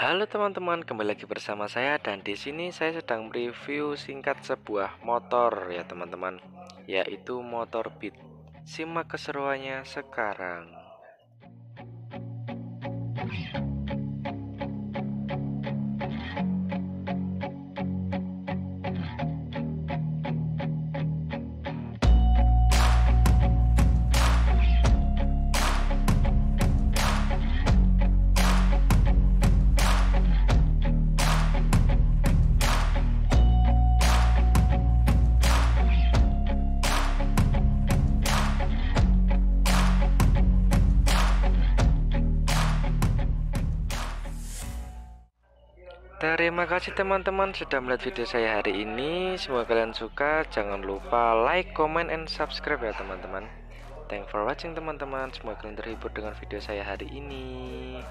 Halo teman-teman, kembali lagi bersama saya dan di sini saya sedang mereview singkat sebuah motor ya teman-teman, yaitu motor Beat. Simak keseruannya sekarang. Terima kasih teman-teman sudah melihat video saya hari ini. Semoga kalian suka. Jangan lupa like, comment, and subscribe ya teman-teman. Thank for watching teman-teman. Semoga kalian terhibur dengan video saya hari ini